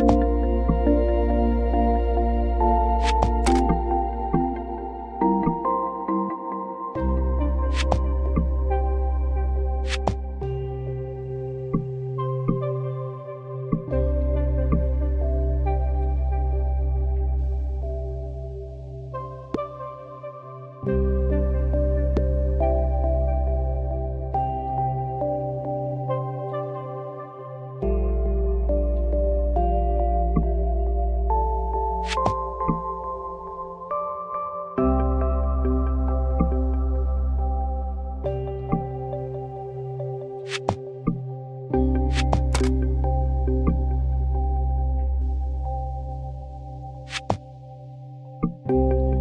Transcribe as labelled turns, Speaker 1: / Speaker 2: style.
Speaker 1: you Thank you.